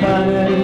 Padre.